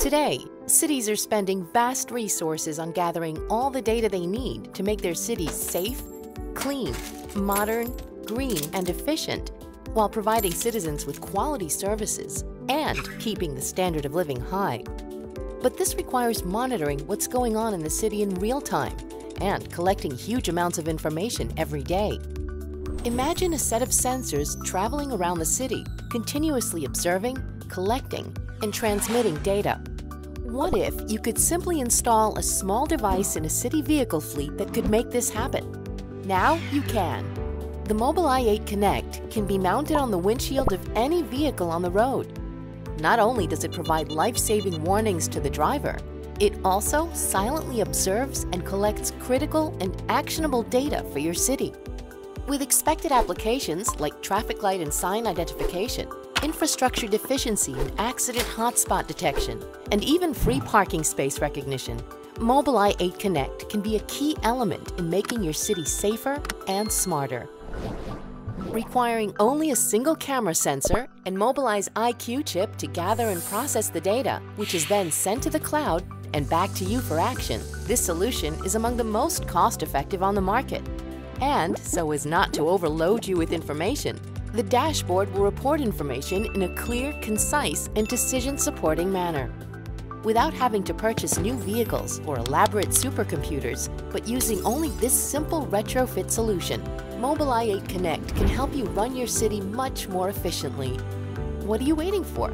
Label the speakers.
Speaker 1: Today, cities are spending vast resources on gathering all the data they need to make their cities safe, clean, modern, green, and efficient, while providing citizens with quality services and keeping the standard of living high. But this requires monitoring what's going on in the city in real time and collecting huge amounts of information every day. Imagine a set of sensors traveling around the city, continuously observing, collecting, and transmitting data. What if you could simply install a small device in a city vehicle fleet that could make this happen? Now you can. The Mobileye 8 Connect can be mounted on the windshield of any vehicle on the road. Not only does it provide life-saving warnings to the driver, it also silently observes and collects critical and actionable data for your city. With expected applications like traffic light and sign identification, infrastructure deficiency and accident hotspot detection, and even free parking space recognition, Mobileye 8 Connect can be a key element in making your city safer and smarter. Requiring only a single camera sensor and Mobileye's EyeQ chip to gather and process the data, which is then sent to the cloud and back to you for action, this solution is among the most cost-effective on the market. And so as not to overload you with information, the dashboard will report information in a clear, concise, and decision-supporting manner. Without having to purchase new vehicles or elaborate supercomputers, but using only this simple retrofit solution, Mobileye 8 Connect can help you run your city much more efficiently. What are you waiting for?